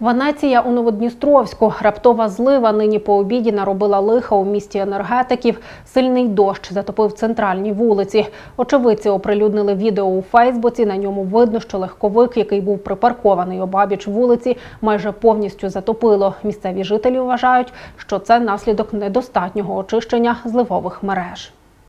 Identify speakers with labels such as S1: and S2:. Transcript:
S1: Ванація у Новодністровську. Раптова злива нині по обіді наробила лиха у місті енергетиків. Сильний дощ затопив центральні вулиці. Очевидці оприлюднили відео у Фейсбуці. На ньому видно, що легковик, який був припаркований обабіч вулиці, майже повністю затопило. Місцеві жителі вважають, що це наслідок недостатнього очищення зливових мереж.